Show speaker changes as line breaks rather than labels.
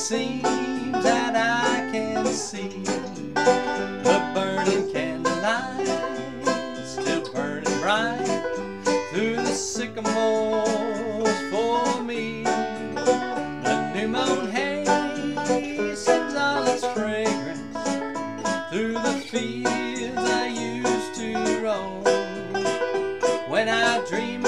seems that I can see the burning candlelight still burning bright through the sycamores for me. The new moon hay sends all its fragrance through the fields I used to roam when I dream.